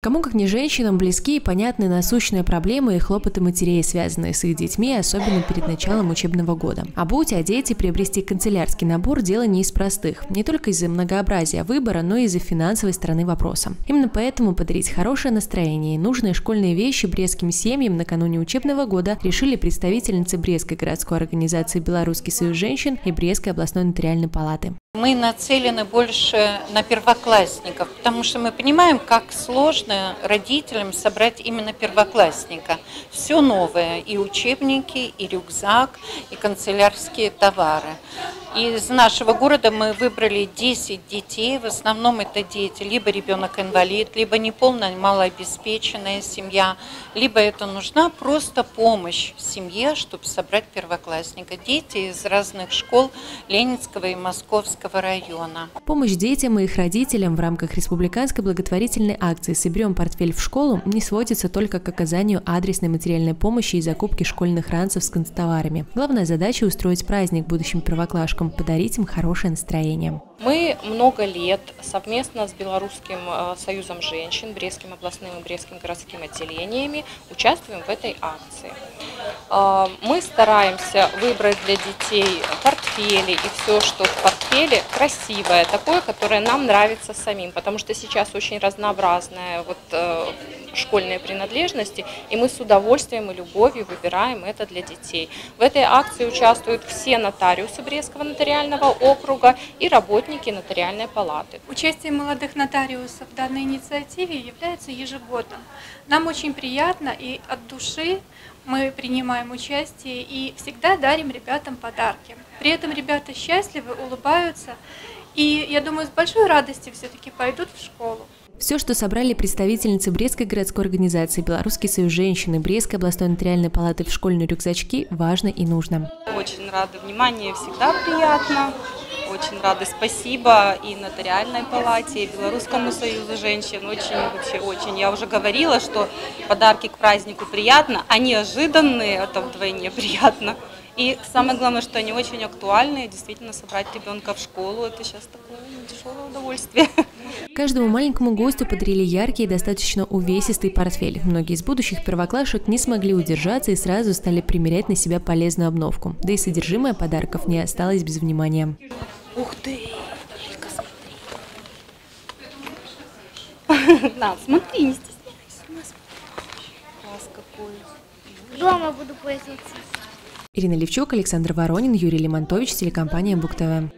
Кому как не женщинам близки и понятны насущные проблемы и хлопоты матерей, связанные с их детьми, особенно перед началом учебного года. А будь о дети приобрести канцелярский набор – дело не из простых. Не только из-за многообразия выбора, но и из-за финансовой стороны вопроса. Именно поэтому подарить хорошее настроение и нужные школьные вещи брестским семьям накануне учебного года решили представительницы Брестской городской организации «Белорусский союз женщин» и Брестской областной нотариальной палаты. Мы нацелены больше на первоклассников, потому что мы понимаем, как сложно родителям собрать именно первоклассника. Все новое, и учебники, и рюкзак, и канцелярские товары. Из нашего города мы выбрали 10 детей, в основном это дети, либо ребенок-инвалид, либо неполная малообеспеченная семья, либо это нужна просто помощь семье, чтобы собрать первоклассника. Дети из разных школ Ленинского и Московского района. Помощь детям и их родителям в рамках республиканской благотворительной акции «Соберем портфель в школу» не сводится только к оказанию адресной материальной помощи и закупке школьных ранцев с канцтоварами. Главная задача – устроить праздник будущим первоклашкам подарить им хорошее настроение. Мы много лет совместно с Белорусским э, союзом женщин, Брестским областным и Брестским городским отделениями участвуем в этой акции. Э, мы стараемся выбрать для детей портфели и все, что в портфеле красивое, такое, которое нам нравится самим, потому что сейчас очень разнообразная вот э, школьные принадлежности, и мы с удовольствием и любовью выбираем это для детей. В этой акции участвуют все нотариусы Брестского нотариального округа и работники нотариальной палаты. Участие молодых нотариусов в данной инициативе является ежегодным. Нам очень приятно и от души мы принимаем участие и всегда дарим ребятам подарки. При этом ребята счастливы, улыбаются и, я думаю, с большой радостью все-таки пойдут в школу. Все, что собрали представительницы Брестской городской организации «Белорусский союз женщин» и Брестской областной нотариальной палаты в школьные рюкзачки, важно и нужно. Очень рада. Внимание всегда приятно. Очень рады. Спасибо и нотариальной палате, и Белорусскому союзу женщин. Очень, вообще очень. Я уже говорила, что подарки к празднику приятно, а неожиданные это вдвойне приятно. И самое главное, что они очень актуальны. Действительно, собрать ребенка в школу – это сейчас такое дешевое удовольствие. Каждому маленькому гостю подарили яркий и достаточно увесистый портфель. Многие из будущих первоклашек не смогли удержаться и сразу стали примерять на себя полезную обновку. Да и содержимое подарков не осталось без внимания. Ух ты! Илька, смотри. На, смотри, не стесняйся. Класс какой. Дома буду пользоваться. Ирина Левчук, Александр Воронин, Юрий Лимонтович, телекомпания Бук ТВ.